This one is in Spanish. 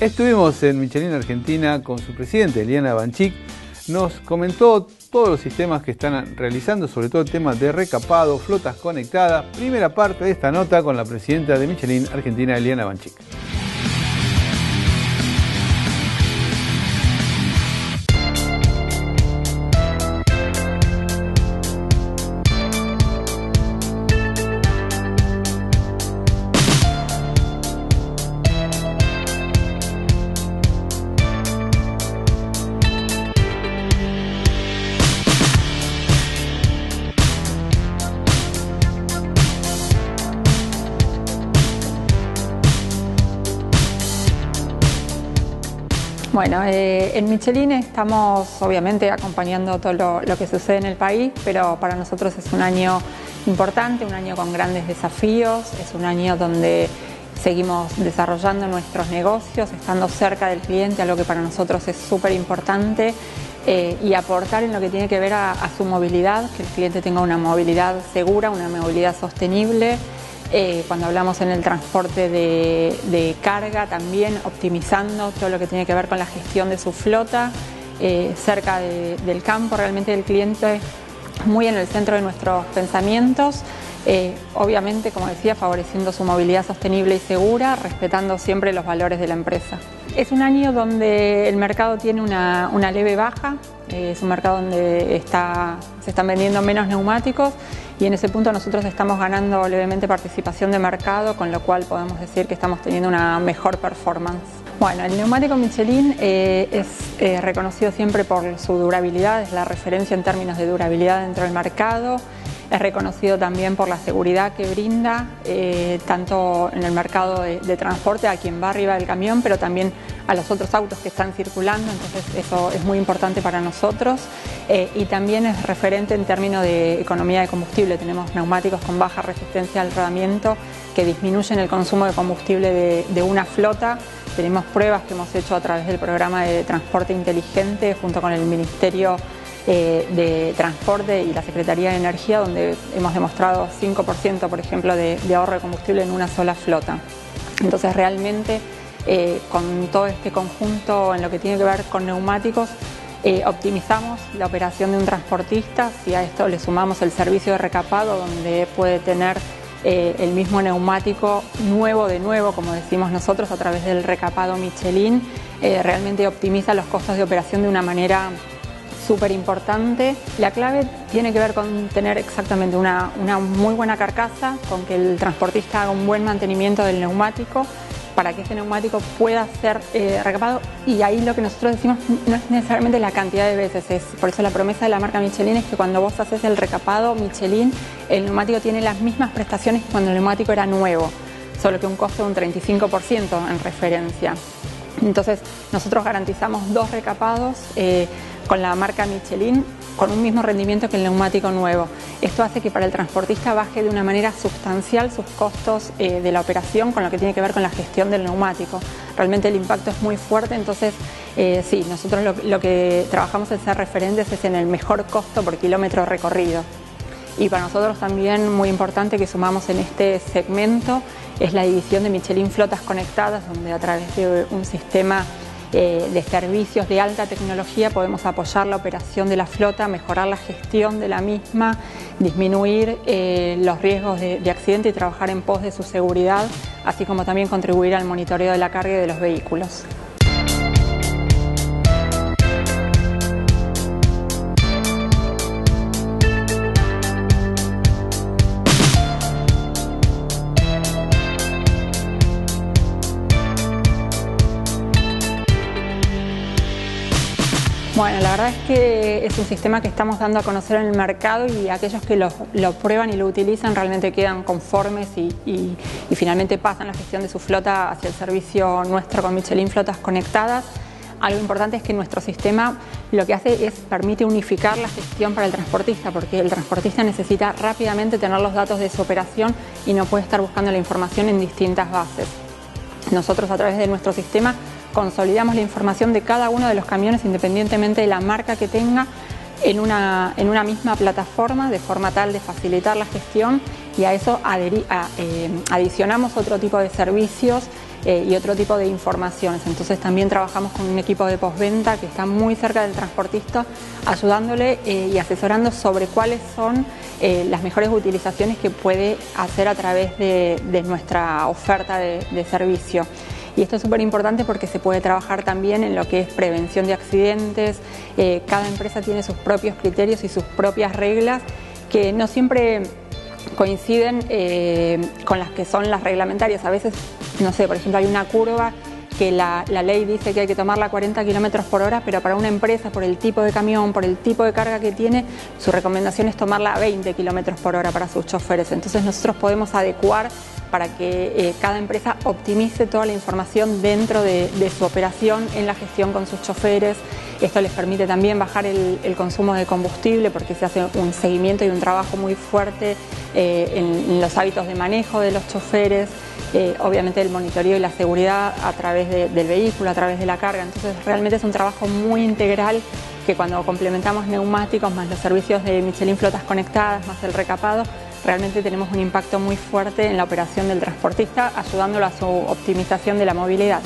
Estuvimos en Michelin Argentina con su presidente, Eliana Banchik. Nos comentó todos los sistemas que están realizando, sobre todo el tema de recapado, flotas conectadas. Primera parte de esta nota con la presidenta de Michelin Argentina, Eliana Banchik. Bueno, eh, en Michelin estamos obviamente acompañando todo lo, que sucede en el país, pero para nosotros es un año importante, un año con grandes desafíos, es un año donde seguimos desarrollando nuestros negocios, estando cerca del cliente, algo que para nosotros es súper importante, eh, y aportar en lo que tiene que ver a su movilidad, que el cliente tenga una movilidad segura, una movilidad sostenible. Eh, cuando hablamos en el transporte de, carga, también optimizando todo lo que tiene que ver con la gestión de su flota, eh, cerca del campo, realmente el cliente muy en el centro de nuestros pensamientos. Eh, obviamente, como decía, favoreciendo su movilidad sostenible y segura, respetando siempre los valores de la empresa. Es un año donde el mercado tiene una, leve baja, es un mercado donde se están vendiendo menos neumáticos y en ese punto nosotros estamos ganando levemente participación de mercado, con lo cual podemos decir que estamos teniendo una mejor performance. Bueno, el neumático Michelin eh, es eh, reconocido siempre por su durabilidad, es la referencia en términos de durabilidad dentro del mercado. Es reconocido también por la seguridad que brinda, eh, tanto en el mercado de, transporte a quien va arriba del camión, pero también a los otros autos que están circulando, entonces eso es muy importante para nosotros. Eh, y también es referente en términos de economía de combustible. Tenemos neumáticos con baja resistencia al rodamiento que disminuyen el consumo de combustible de, de una flota. Tenemos pruebas que hemos hecho a través del programa de transporte inteligente junto con el Ministerio eh, de Transporte y la Secretaría de Energía, donde hemos demostrado 5%, por ejemplo, de, ahorro de combustible en una sola flota. Entonces, realmente, eh, con todo este conjunto en lo que tiene que ver con neumáticos, eh, optimizamos la operación de un transportista, si a esto le sumamos el servicio de recapado, donde puede tener el mismo neumático nuevo de nuevo, como decimos nosotros, a través del recapado Michelin, realmente optimiza los costos de operación de una manera súper importante. La clave tiene que ver con tener exactamente una, muy buena carcasa, con que el transportista haga un buen mantenimiento del neumático para que ese neumático pueda ser eh, recapado y ahí lo que nosotros decimos no es necesariamente la cantidad de veces, es por eso la promesa de la marca Michelin es que cuando vos haces el recapado Michelin, el neumático tiene las mismas prestaciones que cuando el neumático era nuevo, solo que un costo de un 35% en referencia. Entonces nosotros garantizamos dos recapados. Eh, con la marca Michelin con un mismo rendimiento que el neumático nuevo. Esto hace que para el transportista baje de una manera sustancial sus costos eh, de la operación con lo que tiene que ver con la gestión del neumático. Realmente el impacto es muy fuerte, entonces eh, sí, nosotros lo, que trabajamos en ser referentes es en el mejor costo por kilómetro recorrido. Y para nosotros también muy importante que sumamos en este segmento es la división de Michelin Flotas Conectadas, donde a través de un sistema eh, de servicios de alta tecnología podemos apoyar la operación de la flota, mejorar la gestión de la misma, disminuir eh, los riesgos de, de accidente y trabajar en pos de su seguridad, así como también contribuir al monitoreo de la carga de los vehículos. Bueno, la verdad es que es un sistema que estamos dando a conocer en el mercado y aquellos que lo, prueban y lo utilizan realmente quedan conformes y, finalmente pasan la gestión de su flota hacia el servicio nuestro con Michelin Flotas Conectadas. Algo importante es que nuestro sistema lo que hace es permite unificar la gestión para el transportista, porque el transportista necesita rápidamente tener los datos de su operación y no puede estar buscando la información en distintas bases. Nosotros a través de nuestro sistema consolidamos la información de cada uno de los camiones independientemente de la marca que tenga en una, en una misma plataforma de forma tal de facilitar la gestión y a eso eh, adicionamos otro tipo de servicios eh, y otro tipo de informaciones. Entonces también trabajamos con un equipo de postventa que está muy cerca del transportista, ayudándole eh, y asesorando sobre cuáles son las mejores utilizaciones que puede hacer a través de, nuestra oferta de servicio. Y esto es súper importante porque se puede trabajar también en lo que es prevención de accidentes. cada empresa tiene sus propios criterios y sus propias reglas que no siempre coinciden eh, con las que son las reglamentarias. A veces, no sé, por ejemplo, hay una curva que la, ley dice que hay que tomarla a 40 kilómetros por hora, pero para una empresa, por el tipo de camión, por el tipo de carga que tiene, su recomendación es tomarla a 20 kilómetros por hora para sus choferes. Entonces nosotros podemos adecuar para que eh, cada empresa optimice toda la información dentro de, su operación en la gestión con sus choferes. Esto les permite también bajar el, consumo de combustible porque se hace un seguimiento y un trabajo muy fuerte eh, en, los hábitos de manejo de los choferes, eh, obviamente el monitoreo y la seguridad a través del vehículo, a través de la carga. Entonces realmente es un trabajo muy integral que cuando complementamos neumáticos más los servicios de Michelin Flotas Conectadas, más el recapado, realmente tenemos un impacto muy fuerte en la operación del transportista, ayudándolo a su optimización de la movilidad.